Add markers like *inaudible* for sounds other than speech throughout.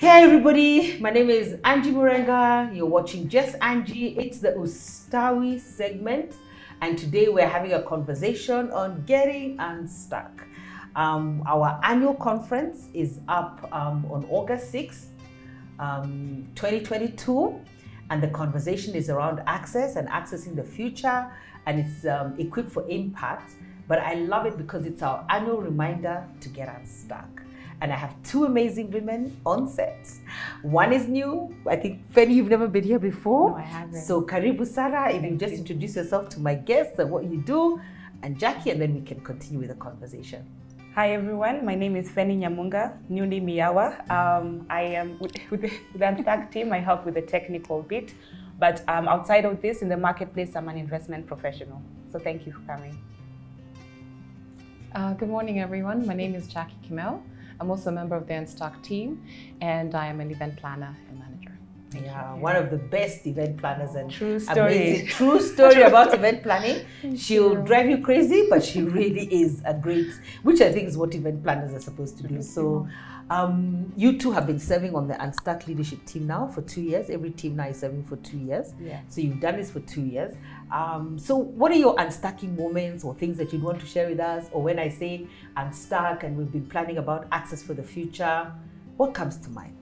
Hey everybody, my name is Angie Murenga. You're watching Just Angie. It's the Ustawi segment, and today we're having a conversation on getting unstuck. Um, our annual conference is up um, on August 6th, um, 2022, and the conversation is around access and accessing the future, and it's um, equipped for impact. But I love it because it's our annual reminder to get unstuck and I have two amazing women on set. One is new. I think Phennie, you've never been here before. No, I haven't. So Karibu Sarah, if you just introduce yourself to my guests and what you do, and Jackie, and then we can continue with the conversation. Hi everyone, my name is Phennie Nyamunga, newly Miyawa. Um, I am with, with, the, with the Unstuck team, I help with the technical bit. But um, outside of this, in the marketplace, I'm an investment professional. So thank you for coming. Uh, good morning, everyone. My name is Jackie Kimmel. I'm also a member of the Unstuck team, and I am an event planner and manager. Yeah, one of the best event planners and true story. Amazing, true story about *laughs* event planning. She'll you. drive you crazy, but she really is a great, which I think is what event planners are supposed to do. So, um, you two have been serving on the Unstuck leadership team now for two years. Every team now is serving for two years. Yeah. So you've done this for two years. Um, so what are your unstucking moments or things that you'd want to share with us? Or when I say unstuck and we've been planning about access for the future, what comes to mind?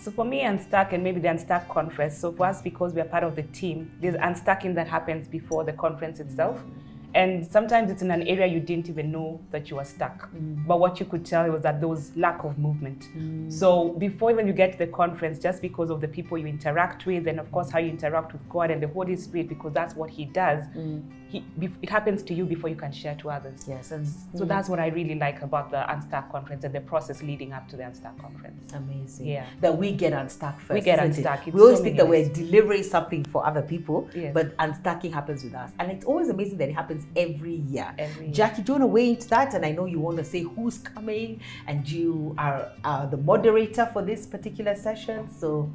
So for me, Unstuck and maybe the Unstuck conference, so for us, because we are part of the team, there's unstucking that happens before the conference itself. And sometimes it's in an area you didn't even know that you were stuck. Mm. But what you could tell was that there was lack of movement. Mm. So before even you get to the conference, just because of the people you interact with, and of course how you interact with God and the Holy Spirit, because that's what He does, mm. He, it happens to you before you can share to others. Yes. And so mm. that's what I really like about the Unstuck conference and the process leading up to the Unstuck conference. Amazing. Yeah. That we get unstuck first. We get unstuck. We always so think that we're delivering something for other people, yes. but unstucking happens with us. And it's always amazing that it happens every year. Every year. Jackie, do you want to weigh into that? And I know you want to say who's coming, and you are uh, the moderator for this particular session. So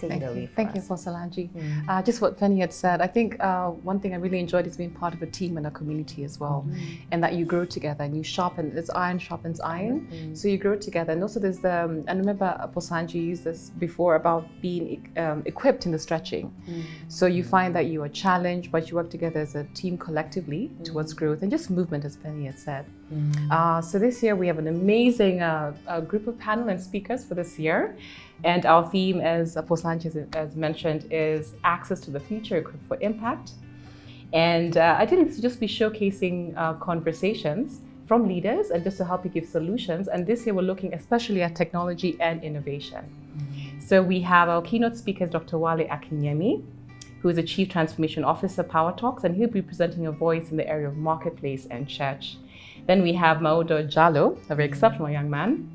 take Thank it away. You. Thank us. you, for Angie. Mm. Uh, just what Phennie had said, I think uh, one thing I really enjoyed is being part of a team and a community as well, mm. and that you grow together and you sharpen. It's iron sharpens iron, mm. so you grow together. And also, there's the. Um, and remember, Apostle Angie used this before about being um, equipped in the stretching. Mm. So you find that you are challenged, but you work together as a team collectively Mm. towards growth and just movement, as Phennie had said. Mm. Uh, so this year we have an amazing uh, group of panel and speakers for this year. And our theme, as Apostle Sanchez has mentioned, is access to the future equipped for impact. And uh, I think it's just be showcasing uh, conversations from leaders and just to help you give solutions. And this year we're looking especially at technology and innovation. Mm-hmm. So we have our keynote speaker, Dr. Wale Akinyemi, who is the Chief Transformation Officer, Power Talks, and he'll be presenting a voice in the area of marketplace and church. Then we have Maudo Jalo, a very exceptional young man,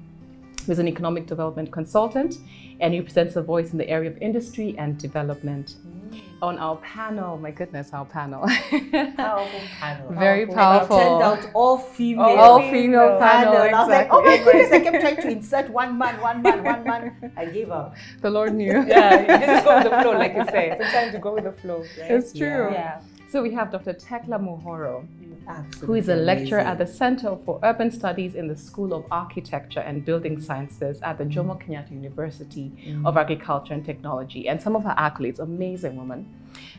who's an economic development consultant, and he presents a voice in the area of industry and development. Mm. On our panel, my goodness, our panel. Powerful *laughs* panel. Very powerful. powerful. Turned out all female. All female panel. And I was like, exactly. oh my goodness, I kept trying to insert one man, one man, one man. I gave up. The Lord knew. *laughs* Yeah, you just go with the flow, like you say. *laughs* Sometimes you go with the flow. Right? It's true. Yeah. So we have Dr. Tekla Muhoro, Absolutely who is a lecturer amazing. at the Center for Urban Studies in the School of Architecture and Building Sciences at the Jomo Kenyatta University Mm. of Agriculture and Technology. And some of her accolades, amazing woman.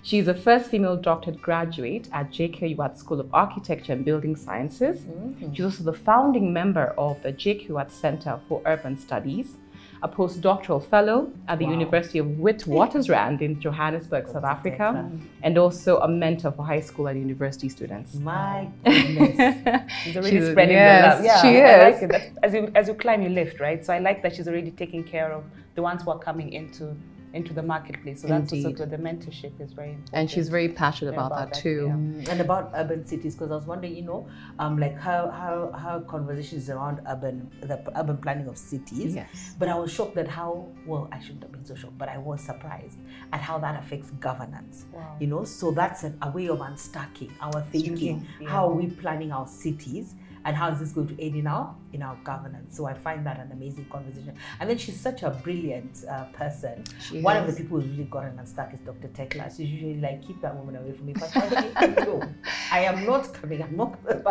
She's the first female doctorate graduate at JKUAT School of Architecture and Building Sciences. Mhm. She's also the founding member of the JKUAT Center for Urban Studies, a postdoctoral fellow at the Wow. University of Witwatersrand in Johannesburg, South Africa, and also a mentor for high school and university students. My *laughs* goodness. She's already She's- spreading yes, the love. Yeah, she is. like. As you as you climb, you lift, right? So I like that she's already taking care of the ones who are coming into into the marketplace. So that's also Indeed. good. The mentorship is very important. and she's very passionate about, about that that, too. yeah. Mm, and about urban cities because I was wondering, you know, um, like how how how conversations around urban the urban planning of cities. Yes. But I was shocked that how well I shouldn't have been so shocked, but I was surprised at how that affects governance. Wow. You know, so that's an, a way of unstacking our thinking. Thinking, yeah. How are we planning our cities? And how is this going to aid in our in our governance. So I find that an amazing conversation. And then she's such a brilliant uh, person. She One of the people who's really gotten unstuck is Dr. Tekla. She's usually like, keep that woman away from me. But I, I *laughs* I am not coming. I'm not. But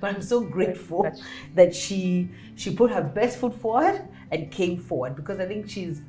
but I'm so grateful that she she put her best foot forward and came forward because I think she's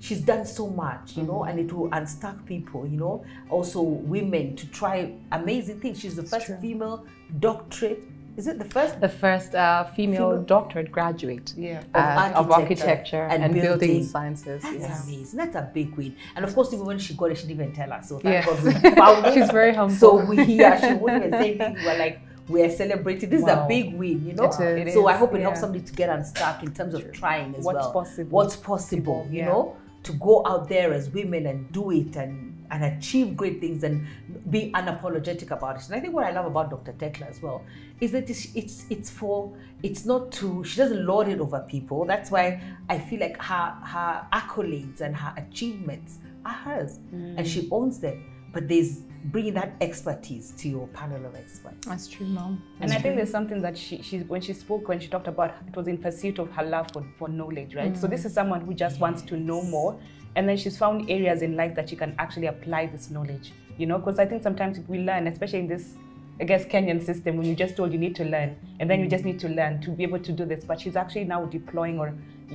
she's done so much, you know, and it will unstuck people, you know. Also, women to try amazing things. She's the first true. female doctorate. Is it the first? the first uh, female Female- doctorate graduate Yeah. uh, of architecture and and, building, building. sciences. That's yes. amazing. That's a big win. And of course, even when she got it, she didn't even tell us. So Yes. God we *laughs* found. She's very humble. So we yeah, she wouldn't even say anything. We were like, we're celebrating. This is a big win, you know. It is. so I hope it helps somebody to get unstuck in terms of trying as What's well. What's possible. What's possible, you Yeah. know, to go out there as women and do it and and achieve great things and be unapologetic about it. And I think what I love about Dr. Tekla as well is that it's it's, it's for it's not to she doesn't lord it over people. That's why I feel like her her accolades and her achievements are hers, mm. and she owns them. But there's bringing that expertise to your panel of experts. That's true, mom. And I think there's something that she, she when she spoke when she talked about it was in pursuit of her love for, for knowledge, right? So this is someone who just wants to know more, and then she's found areas in life that she can actually apply this knowledge. You know, because I think sometimes we learn, especially in this, I guess Kenyan system, when you're just told you need to learn, and then you just need to learn to be able to do this. But she's actually now deploying or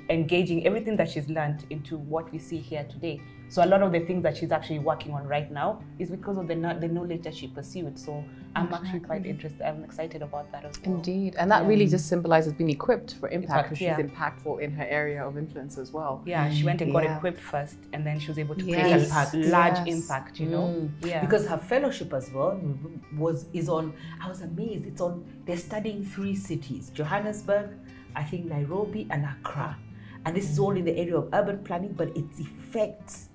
engaging everything that she's learned into what we see here today. So a lot of the things that she's actually working on right now is because of the the knowledge that she pursued. So I'm actually quite interested. I'm excited about that as well. Indeed. And that really just symbolizes being equipped for impact Impact, because yeah. she's impactful in her area of influence as well. Yeah, she went and got Yeah. equipped first, and then she was able to Yes. create a Impact. large Yes. impact. You know, Mm. yeah, Because her fellowship as well was is on. I was amazed. It's on. They're studying three cities: Johannesburg, I think Nairobi, and Accra. And this is all in the area of urban planning, but its effects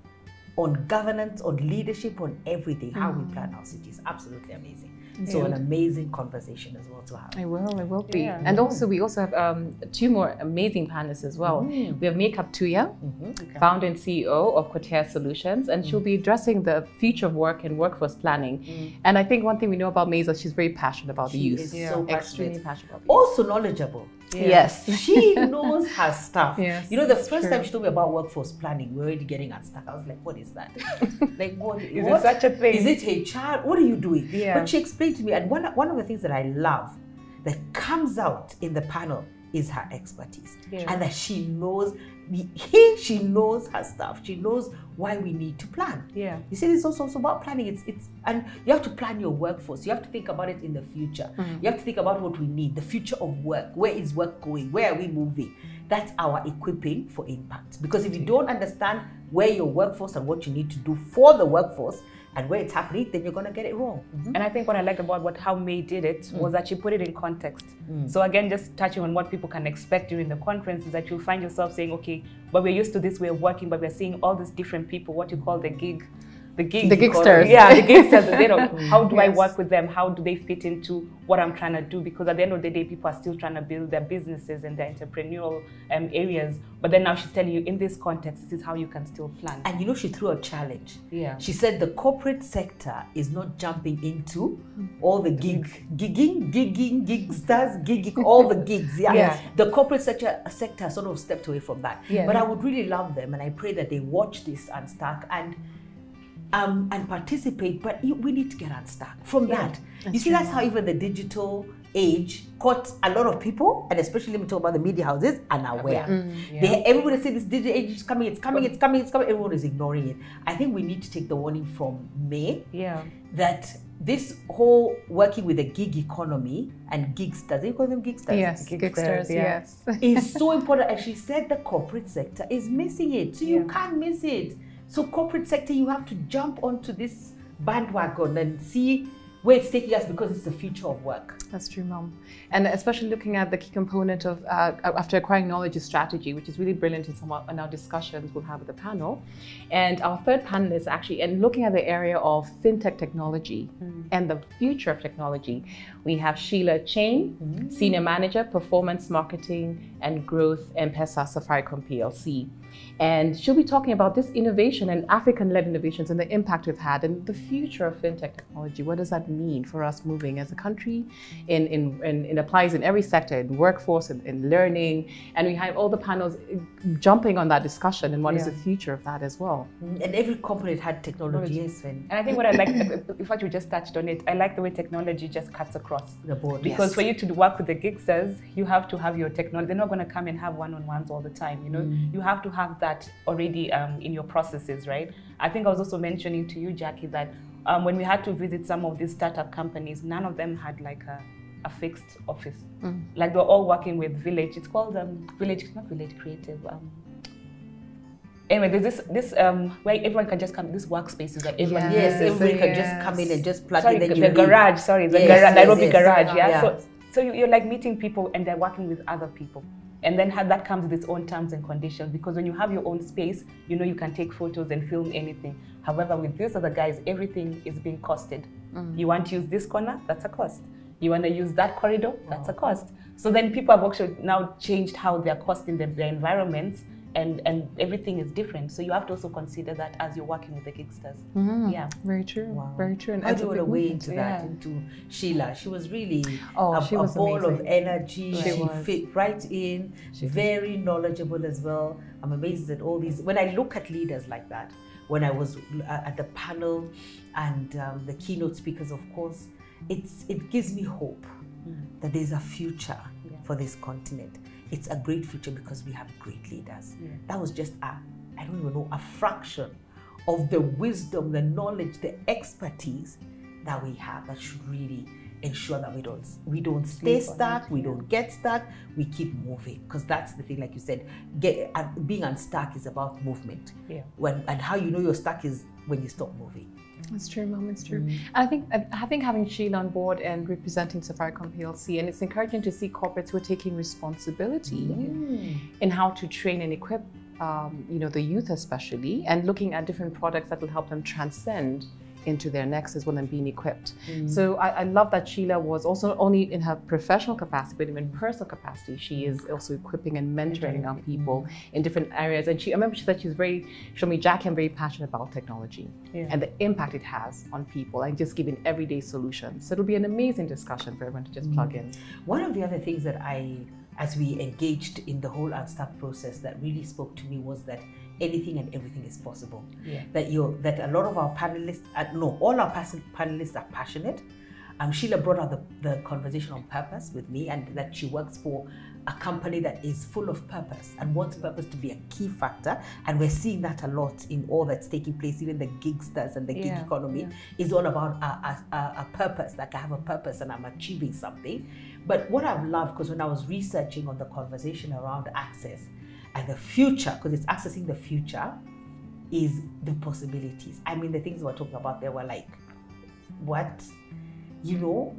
on governance, on leadership, on everything, how we plan our cities. Absolutely amazing. So an amazing conversation as well to have. I will, I will be. Yeah. And also, we also have um, two more amazing panelists as well. Mm. We have Makeup Tuya, Okay. founder and CEO of Cortez Solutions, and she'll be addressing the future of work and workforce planning. And I think one thing we know about May is that she's very passionate about the She youth. is Yeah. so Extremely passionate. passionate about the youth. Also knowledgeable. Yeah. Yes. *laughs* She knows her stuff. Yes, you know, the first true. time she told me about workforce planning, we we're already getting unstuck. I was like, what is that? *laughs* like, what Is what? it such a thing? Is it HR? What are you doing? Yeah. But she explained to me, and one, one of the things that I love that comes out in the panel is her expertise. Yeah. And that she knows, he, she knows her stuff. She knows why we need to plan. Yeah. You see, it's also, also about planning. It's it's and you have to plan your workforce. You have to think about it in the future. Mm-hmm. You have to think about what we need, the future of work. Where is work going? Where are we moving? That's our equipping for impact. Because if you don't understand where your workforce and what you need to do for the workforce and where it's happening, then you're gonna get it wrong. Mm-hmm. And I think what I liked about what how May did it mm. was that she put it in context. Mm. So again, just touching on what people can expect during the conference is that you'll find yourself saying, okay, but we're used to this way of working, but we're seeing all these different people, what you call the gig. The The gigsters. Yeah, the gigsters. you *laughs* know, how do I work with them? How do they fit into what I'm trying to do? Because at the end of the day, people are still trying to build their businesses and their entrepreneurial um, areas. But then now she's telling you, in this context, this is how you can still plan. And you know, she threw a challenge. Yeah. She said the corporate sector is not jumping into all the gig, gigging, gigging, gigsters, gigging, all the gigs. Yeah. Yeah. The corporate sector sector sort of stepped away from that. Yeah. But I would really love them, and I pray that they watch this and unstuck and um and participate. But you, we need to get unstuck from that. You see, that's how even the digital age caught a lot of people, and especially let me talk about the media houses, unaware. They, everybody say this digital age is coming, it's coming, it's coming, it's coming. Everyone is ignoring it. I think we need to take the warning from May yeah. that this whole working with the gig economy and gigsters, they call them gigsters. Yes, Gigsters, gigsters, yes. is so important. And she said the corporate sector is missing it. So you can't miss it. So corporate sector, you have to jump onto this bandwagon and see where it's taking us because it's the future of work. That's true, Mom. And especially looking at the key component of uh, after acquiring knowledge is strategy, which is really brilliant in some of in our discussions we'll have with the panel. And our third panelist actually, and looking at the area of fintech technology and the future of technology, we have Sheila Chain, Senior Manager, Performance Marketing and Growth, M-Pesa Safaricom PLC. And she'll be talking about this innovation and African led innovations and the impact we've had and the future of fintech technology. What does that mean for us moving as a country? In, in, in, it applies in every sector, in workforce, in, in learning. And we have all the panels jumping on that discussion and what yeah. is the future of that as well. And every component had technology, yes. And I think what I like, in fact, we just touched on it, I like the way technology just cuts across the board. Because yes. for you to work with the gigsters, you have to have your technology. They're not going to come and have one-on-ones all the time, you know? Mm. You have to have that already um, in your processes, right? I think I was also mentioning to you, Jackie, that um, when we had to visit some of these startup companies, none of them had like a, a fixed office. Mm. Like they're all working with Village. It's called um, Village, it's not Village Creative. Um, anyway, there's this this um where everyone can just come. This workspaces that everyone yes, yes everyone yes. can just come in and just plug sorry, in. The, the garage, sorry, the yes, garage, Nairobi garage. Yeah. yeah. So so you're like meeting people and they're working with other people. And then that comes with its own terms and conditions because when you have your own space, you know you can take photos and film anything. However, with these other guys, everything is being costed. Mm. You want to use this corner, that's a cost. You want to use that corridor, that's a cost. So then people have actually now changed how they're costing their, their environments and and everything is different. So you have to also consider that as you're working with the gigsters. Mm-hmm. Yeah, very true. Wow. Very true. And I do want to weigh into that yeah. into Sheila. She was really oh, a, she was a ball amazing. of energy. She, she was. fit right in. She very was. knowledgeable as well. I'm amazed at all these. When I look at leaders like that, when I was at the panel and um, the keynote speakers, of course, it's it gives me hope mm. that there's a future yeah. for this continent it's a great future because we have great leaders. Yeah. That was just a, I don't even know, a fraction of the wisdom, the knowledge, the expertise that we have that should really ensure that we don't we don't stay stuck, we don't get stuck, we keep moving because that's the thing. Like you said, get uh, being unstuck is about movement. Yeah. When and how you know you're stuck is when you stop moving. That's true, Mom. It's true. Mm. I think I think having Sheila on board and representing Safaricom PLC, and it's encouraging to see corporates who are taking responsibility mm. in how to train and equip, um, you know, the youth especially, and looking at different products that will help them transcend into their next as well and being equipped. Mm. So I, I, love that Sheila was also only in her professional capacity, but even personal capacity, she is also equipping and mentoring young people in different areas. And she, I remember she said she's very, show me Jackie, I'm very passionate about technology yeah. and the impact it has on people and just giving everyday solutions. So it'll be an amazing discussion for everyone to just mm. plug in. One of the other things that I as we engaged in the whole Unstuck process that really spoke to me was that anything and everything is possible. Yeah. That you that a lot of our panelists, uh, no, all our panelists are passionate. Um, Sheila brought out the, the conversation on purpose with me, and that she works for a company that is full of purpose and wants purpose to be a key factor. And we're seeing that a lot in all that's taking place, even the gigsters and the gig yeah, economy yeah. is all about a, a, a, purpose, like I have a purpose and I'm achieving something. But what I've loved, because when I was researching on the conversation around access, and the future, because it's accessing the future, is the possibilities. I mean, the things we were talking about there were like, what? You know,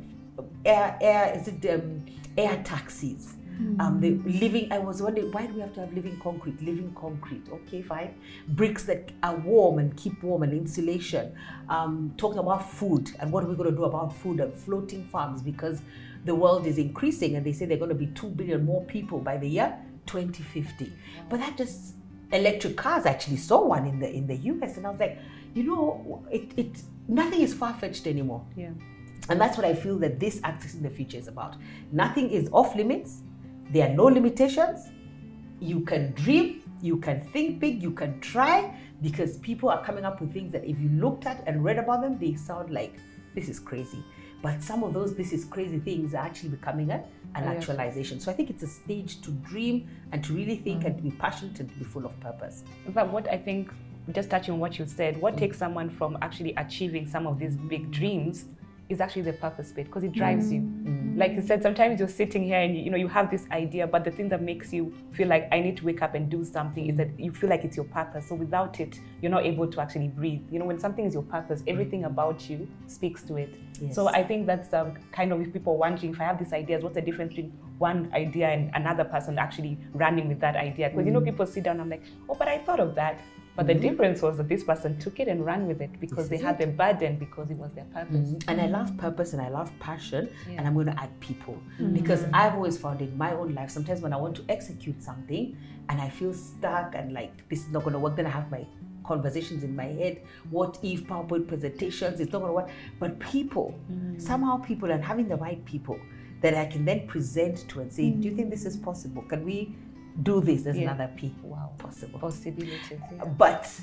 air, air, is it um, air taxis? Mm. Um, the living, I was wondering, why do we have to have living concrete? Living concrete, okay, fine. Bricks that are warm and keep warm and insulation. Um, talking about food and what are we going to do about food and floating farms because the world is increasing and they say they're going to be 2 billion more people by the year 2050. But that just electric cars. I actually saw one in the in the US, and I was like, you know, it, it nothing is far fetched anymore. Yeah. And that's what I feel that this access in the future is about. Nothing is off limits. There are no limitations. You can dream, you can think big, you can try, because people are coming up with things that if you looked at and read about them, they sound like this is crazy. But some of those this is crazy things are actually becoming a, an actualization. So I think it's a stage to dream and to really think mm. and to be passionate and to be full of purpose. But what I think, just touching on what you said, what mm. takes someone from actually achieving some of these big dreams is actually the purpose bit because it drives you. Mm. Like you said, sometimes you're sitting here and you know you have this idea, but the thing that makes you feel like I need to wake up and do something is that you feel like it's your purpose. So without it, you're not able to actually breathe. You know, when something is your purpose, everything about you speaks to it. Yes. So I think that's um, kind of if people are wondering if I have these ideas, what's the difference between one idea and another person actually running with that idea? Because you know, people sit down, and I'm like, oh, but I thought of that But the mm-hmm. difference was that this person took it and ran with it because This they had the burden because it was their purpose. Mm-hmm. And I mm-hmm. love purpose and I love passion, Yeah. and I'm going to add people because I've always found in my own life sometimes when I want to execute something and I feel stuck and like this is not going to work, then I have my conversations in my head. What if PowerPoint presentations? It's not going to work. But people, somehow people, and having the right people that I can then present to and say, Do you think this is possible? Can we do this? There's Yeah. another P. Wow. Possible. Possibilities. Yeah. But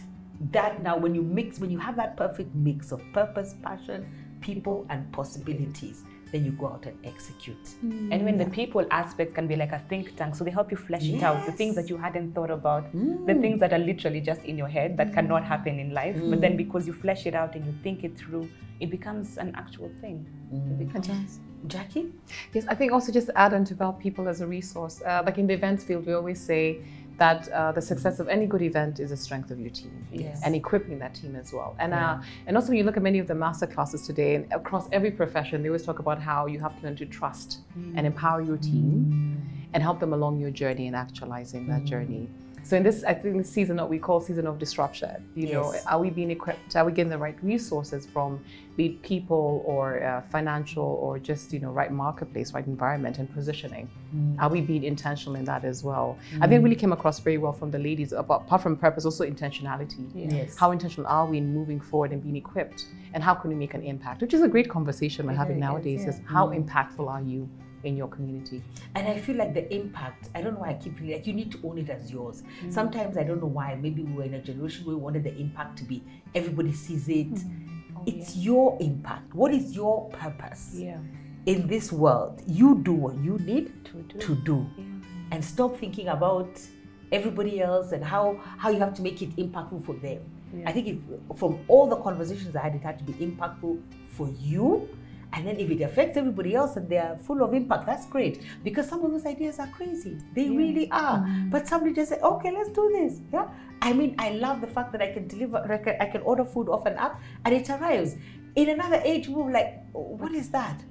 that now, when you mix, when you have that perfect mix of purpose, passion, people, and possibilities, then you go out and execute. Mm. And when the people aspect can be like a think tank, so they help you flesh it out. The things that you hadn't thought about, the mm. things that are literally just in your head that mm. cannot happen in life. But then because you flesh it out and you think it through, it becomes an actual thing. It becomes Jackie? Yes, I think also just add and develop people as a resource. Uh, like in the events field, we always say that uh, the success of any good event is the strength of your team Yes. and equipping that team as well. And uh, and also when you look at many of the master classes today, and across every profession, they always talk about how you have to learn to trust and empower your team and help them along your journey and actualizing that journey. So in this, I think this season what we call season of disruption. You know, are we being equipped? Are we getting the right resources from be it people or uh, financial or just you know right marketplace, right environment and positioning? Mm. Are we being intentional in that as well? I think it really came across very well from the ladies. Apart apart from purpose, also intentionality. Yes. How intentional are we in moving forward and being equipped? And how can we make an impact? Which is a great conversation we're having is, nowadays. yeah. Is how mm. impactful are you in your community? And I feel like the impact, I don't know why I keep feeling like you need to own it as yours. Mm. Sometimes I don't know why. Maybe we were in a generation where we wanted the impact to be everybody sees it. Mm. Oh, it's your impact. What is your purpose yeah. in this world? You do what you need To do. to do. And stop thinking about everybody else and how, how you have to make it impactful for them. Yeah. I think if from all the conversations I had, it had to be impactful for you. And then if it affects everybody else and they are full of impact, that's great. Because some of those ideas are crazy. They really are. Mm. But somebody just said, okay, let's do this. Yeah. I mean, I love the fact that I can deliver, I can, I can order food off an app and it arrives. In another age, we were like, oh, what is that?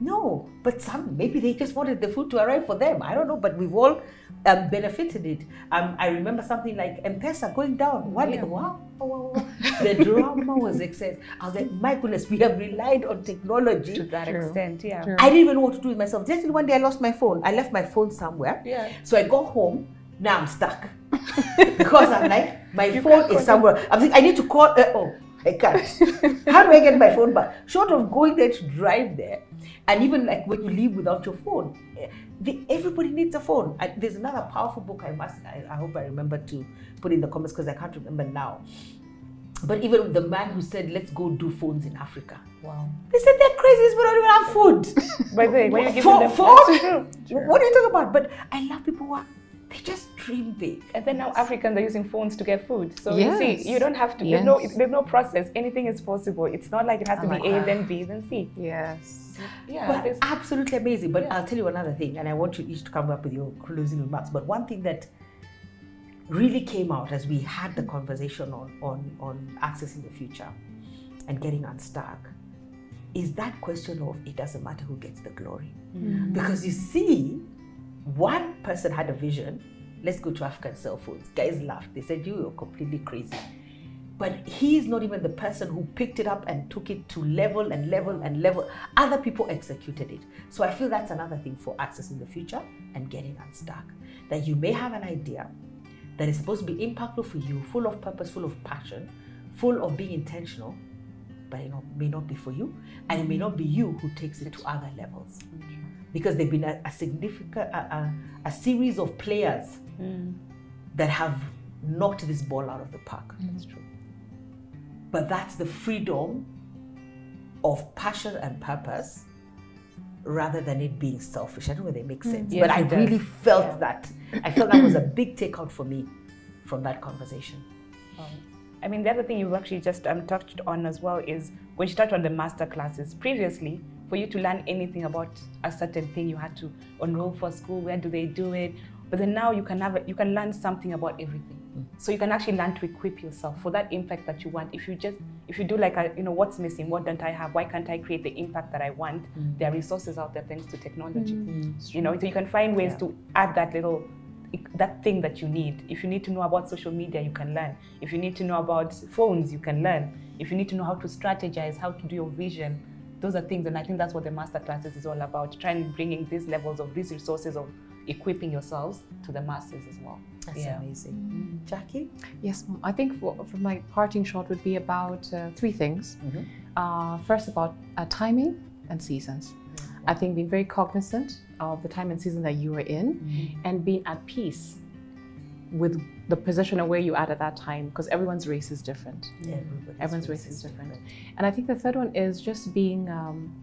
No, but some maybe they just wanted the food to arrive for them. I don't know, but we've all um, benefited it. Um, I remember something like M-Pesa going down. One day, wow, wow, wow, wow. the drama was excess. I was like, my goodness, we have relied on technology. To that True. extent, yeah. True. I didn't even know what to do with myself. Just one day I lost my phone. I left my phone somewhere. Yeah. So I go home. Now I'm stuck *laughs* because I'm like my phone is somewhere. I'm thinking I need to call. Uh, oh, I can't. How do I get my phone back? Short of going there to drive there, and even like when you leave without your phone, eh, the, everybody needs a phone. I, there's another powerful book I must. I, I hope I remember to put in the comments because I can't remember now. But even the man who said, "Let's go do phones in Africa," Wow. they said they're crazy. People don't even have food. *laughs* By the way, when you're giving them for- that's true. What are you talking about? But I love people who are they just dream big. And then now Africans are using phones to get food. So Yes. you see, you don't have to. There's no. There's no process. Anything is possible. It's not like it has I to like be A, that. then B, then C. Yes. Yeah. But there's- absolutely amazing. But Yeah. I'll tell you another thing, and I want you each to come up with your closing remarks. But one thing that really came out as we had the conversation on on on accessing the future and getting unstuck is that question of it doesn't matter who gets the glory. Mm-hmm. Because you see, one person had a vision. Let's go to African cell phones. Guys laughed. They said you were completely crazy. But he's not even the person who picked it up and took it to level and level and level. Other people executed it. So I feel that's another thing for accessing the future and getting unstuck. That you may have an idea that is supposed to be impactful for you, full of purpose, full of passion, full of being intentional, but it may not be for you. And it may not be you who takes it to other levels. Because there've been a, a significant, a, a, a series of players that have knocked this ball out of the park. Mm. That's true. But that's the freedom of passion and purpose rather than it being selfish. I don't know whether it makes mm. sense. Yes, but I it does. really felt Yeah. that. I felt that was a big takeout for me from that conversation. Um, I mean, the other thing you've actually just um, touched on as well is when you touched on the master classes. Previously, for you to learn anything about a certain thing, you had to enroll for school. Where do they do it? But then now you can have you can learn something about everything. Hmm. So you can actually learn to equip yourself for that impact that you want. If you just if you do like a you know what's missing, what don't I have? Why can't I create the impact that I want? Hmm. There are resources out there thanks to technology. Hmm. You know, so you can find ways to add that little that thing that you need. If you need to know about social media, you can learn. If you need to know about phones, you can learn. If you need to know how to strategize, how to do your vision, those are things. And I think that's what the master classes is all about, trying bringing these levels of these resources of equipping yourselves to the masses as well. That's yeah. amazing. Mm-hmm. Jackie? Yes, I think for, for, my parting shot would be about uh, three things. Mm-hmm. Uh, first, about uh, timing and seasons. I think being very cognizant of the time and season that you are in mm-hmm. and being at peace with the position of where you are at that time because everyone's race is different. Yeah, everyone's race, race is different. different. And I think the third one is just being um,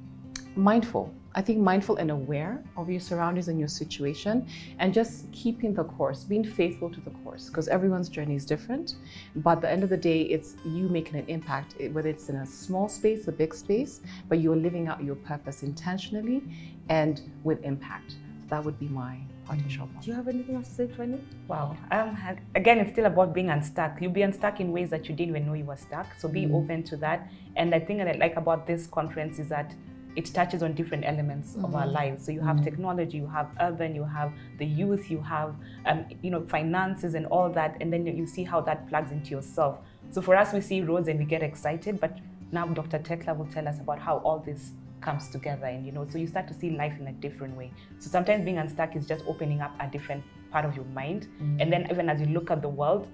mindful I think mindful and aware of your surroundings and your situation and just keeping the course, being faithful to the course because everyone's journey is different. But at the end of the day, it's you making an impact, whether it's in a small space, a big space, but you're living out your purpose intentionally and with impact. That would be my parting shot. Do you have anything else to say, Phennie? Wow. Um, again, it's still about being unstuck. You'll be unstuck in ways that you didn't even know you were stuck. So be mm. open to that. And the thing that I like about this conference is that it touches on different elements mm-hmm. of our mm-hmm. lives. So you have mm-hmm. technology, you have urban, you have the youth, you have um, you know finances and all that, and then you see how that plugs into yourself. So for us, we see roads and we get excited, but now Dr. Tekla will tell us about how all this comes together, and you know, so you start to see life in a different way. So sometimes being unstuck is just opening up a different part of your mind, mm-hmm. and then even as you look at the world,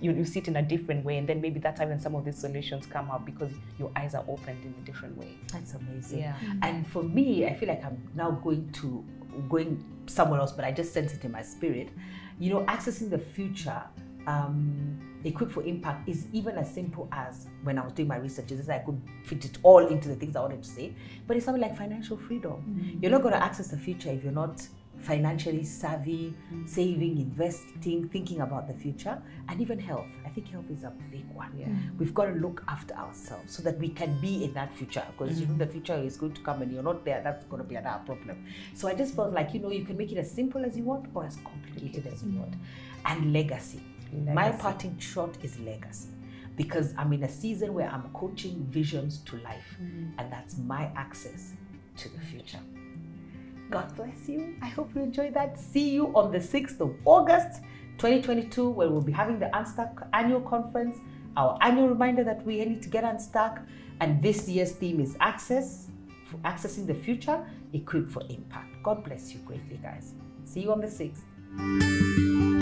you, you see it in a different way and then maybe that's how when some of these solutions come out because your eyes are opened in a different way that's amazing yeah and for me i feel like i'm now going to going somewhere else but i just sense it in my spirit you know accessing the future um, equipped for impact is even as simple as when I was doing my research, is I could fit it all into the things I wanted to say. But it's something like financial freedom. Mm-hmm. You're not going to access the future if you're not financially savvy, saving, investing, thinking about the future, and even health. I think health is a big one. Yeah. We've got to look after ourselves so that we can be in that future because mm-hmm. you know the future is going to come and you're not there, that's going to be another problem. So I just felt like, you know, you can make it as simple as you want or as complicated as you want. And legacy. legacy. My parting shot is legacy because I'm in a season where I'm coaching visions to life, mm-hmm. and that's my access to the future. God bless you. I hope you enjoyed that. See you on the 6th of August 2022, where we'll be having the Unstuck annual conference, our annual reminder that we need to get unstuck. And this year's theme is access, accessing the future, equipped for impact. God bless you greatly, guys. See you on the 6th.